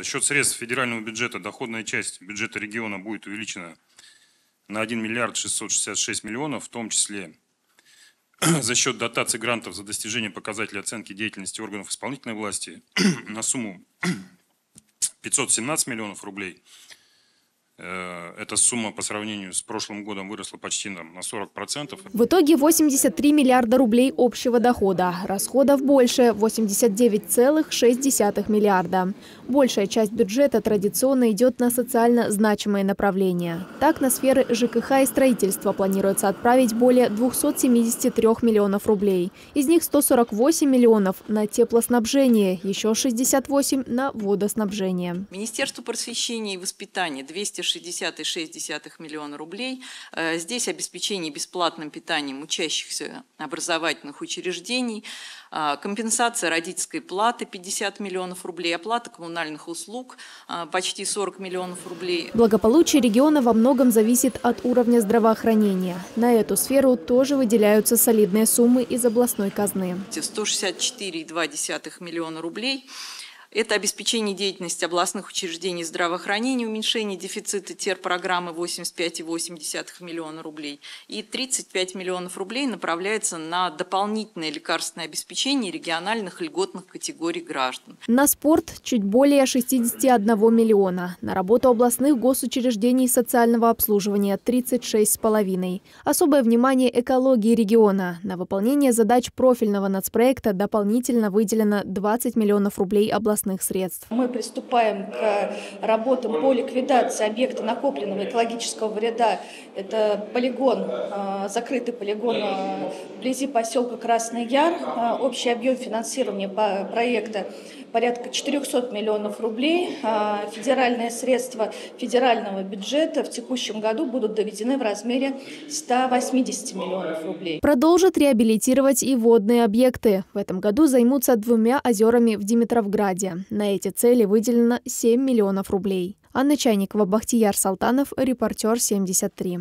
За счет средств федерального бюджета доходная часть бюджета региона будет увеличена на 1 миллиард 666 миллионов, в том числе за счет дотаций грантов за достижение показателей оценки деятельности органов исполнительной власти на сумму 517 миллионов рублей – эта сумма по сравнению с прошлым годом выросла почти на 40%. В итоге 83 миллиарда рублей общего дохода. Расходов больше – 89,6 миллиарда. Большая часть бюджета традиционно идет на социально значимые направления. Так, на сферы ЖКХ и строительства планируется отправить более 273 миллионов рублей. Из них 148 миллионов на теплоснабжение, еще 68 на водоснабжение. Министерство просвещения и воспитания 260 60,6 миллиона рублей. Э, здесь обеспечение бесплатным питанием учащихся образовательных учреждений, э, компенсация родительской платы 50 миллионов рублей, оплата коммунальных услуг э, почти 40 миллионов рублей. Благополучие региона во многом зависит от уровня здравоохранения. На эту сферу тоже выделяются солидные суммы из областной казны. 164,2 миллиона рублей – это обеспечение деятельности областных учреждений здравоохранения, уменьшение дефицита терпрограммы 85,8 миллиона рублей и 35 миллионов рублей направляется на дополнительное лекарственное обеспечение региональных льготных категорий граждан. На спорт чуть более 61 миллиона. На работу областных госучреждений социального обслуживания 36,5. Особое внимание экологии региона. На выполнение задач профильного нацпроекта дополнительно выделено 20 миллионов рублей областных областных средств. Мы приступаем к работам по ликвидации объекта накопленного экологического вреда. Это полигон, а, закрытый полигон а, вблизи поселка Красный Яр. А, общий объем финансирования проекта порядка 400 миллионов рублей. Федеральные средства федерального бюджета в текущем году будут доведены в размере 180 миллионов рублей. Продолжат реабилитировать и водные объекты. В этом году займутся двумя озерами в Димитровграде. На эти цели выделено 7 миллионов рублей. Анна Чайникова, Бахтияр Салтанов, репортер 73.